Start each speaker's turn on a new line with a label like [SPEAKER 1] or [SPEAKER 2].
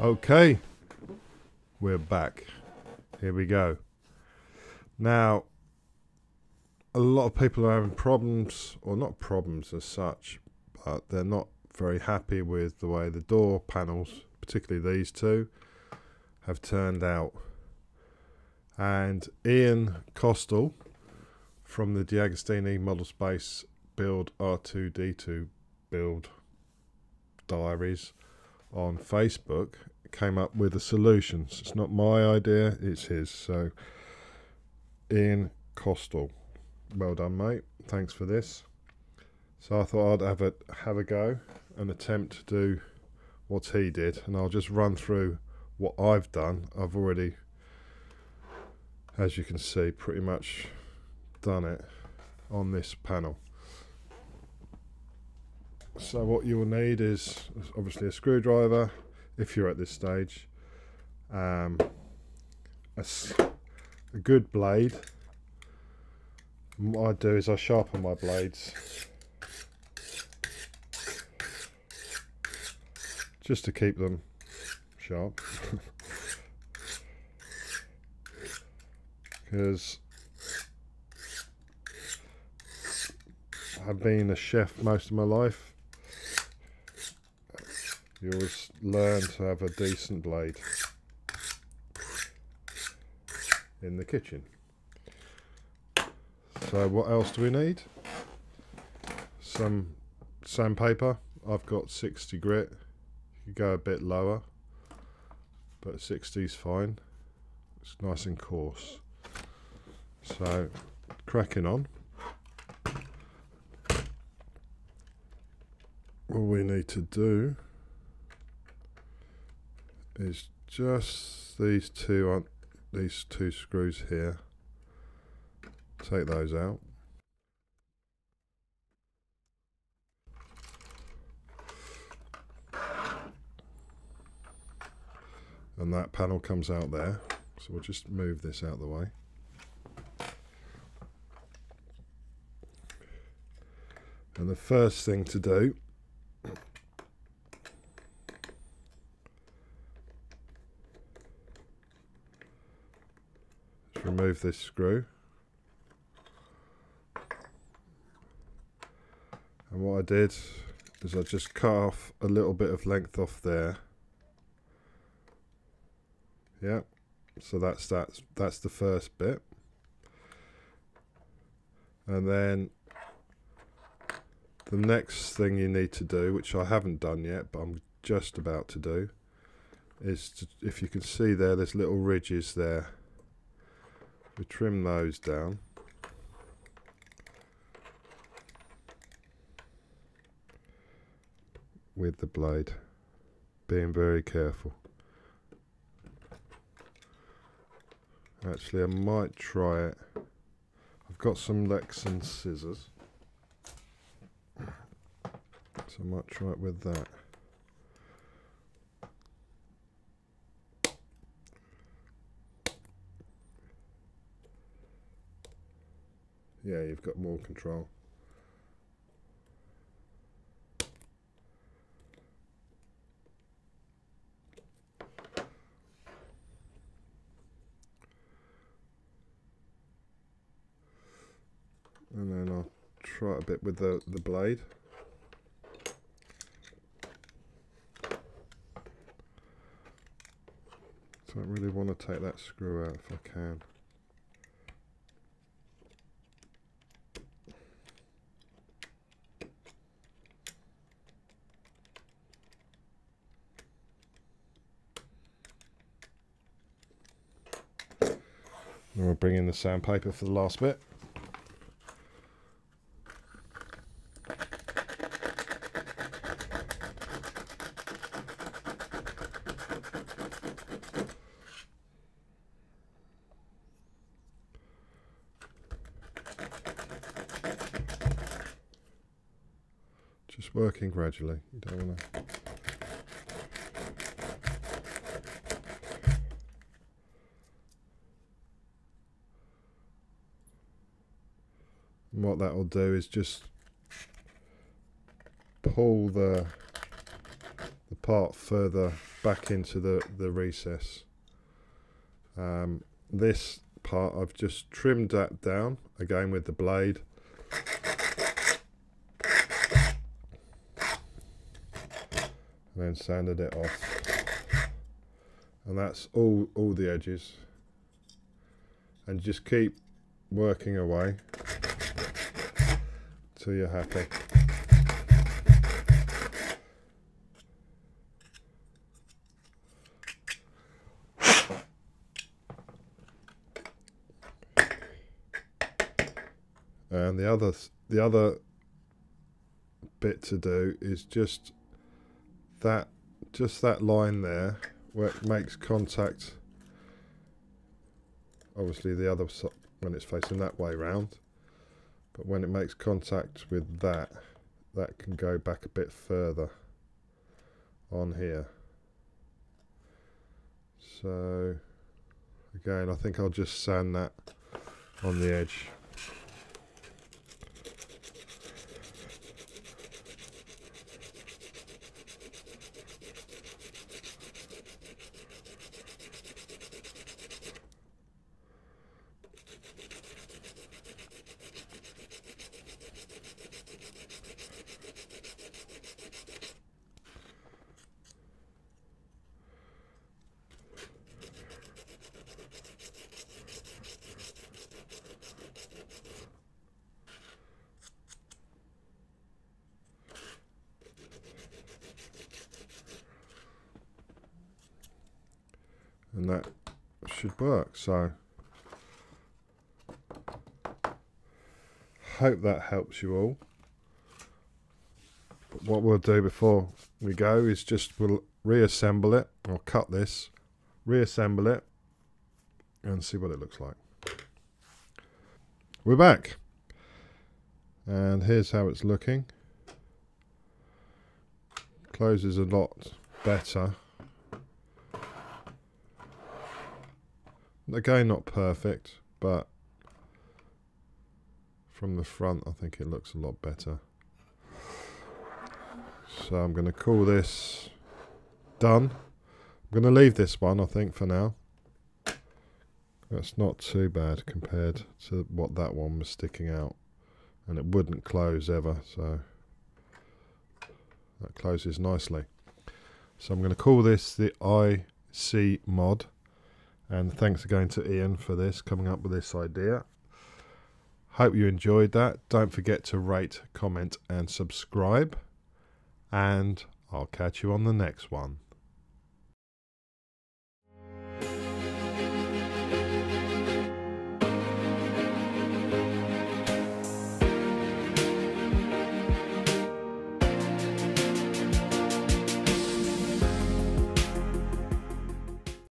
[SPEAKER 1] Okay, we're back. Here we go. Now, a lot of people are having problems, or not problems as such, but they're not very happy with the way the door panels, particularly these two, have turned out. And Ian Costal from the Deagostini Model Space Build R2D2 Build Diaries on Facebook came up with the solutions. It's not my idea, it's his. So, Ian Costal, well done, mate. Thanks for this. So I thought I'd have a have a go and attempt to do what he did, and I'll just run through what I've done. I've already, as you can see, pretty much done it on this panel. So what you will need is obviously a screwdriver, if you're at this stage, um, a, a good blade. What I do is I sharpen my blades. Just to keep them sharp. Because I've been a chef most of my life you always learn to have a decent blade in the kitchen. So what else do we need? Some sandpaper. I've got 60 grit. You go a bit lower, but 60 is fine. It's nice and coarse. So cracking on. All we need to do is just these two these two screws here. Take those out. And that panel comes out there. So we'll just move this out of the way. And the first thing to do remove this screw. And what I did is I just cut off a little bit of length off there. Yeah, so that's that's that's the first bit. And then the next thing you need to do, which I haven't done yet, but I'm just about to do, is to, if you can see there, there's little ridges there we trim those down. With the blade, being very careful. Actually, I might try it. I've got some Lexan scissors. So I might try it with that. Yeah, you've got more control. And then I'll try a bit with the, the blade. Don't really want to take that screw out if I can. And we'll bring in the sandpaper for the last bit. Just working gradually. You don't want to what that will do is just pull the the part further back into the, the recess. Um, this part I've just trimmed that down again with the blade. And then sanded it off. And that's all all the edges. And just keep working away till you're happy. And the other the other bit to do is just that just that line there where it makes contact obviously the other when it's facing that way round but when it makes contact with that that can go back a bit further on here. So again I think I'll just sand that on the edge and that should work. So hope that helps you all. But what we'll do before we go is just we'll reassemble it. Or cut this reassemble it and see what it looks like. We're back. And here's how it's looking. Closes a lot better Again, not perfect, but from the front, I think it looks a lot better. So I'm going to call this done. I'm going to leave this one, I think, for now. That's not too bad compared to what that one was sticking out. And it wouldn't close ever, so that closes nicely. So I'm going to call this the IC mod. And thanks again to Ian for this, coming up with this idea. Hope you enjoyed that. Don't forget to rate, comment, and subscribe. And I'll catch you on the next one.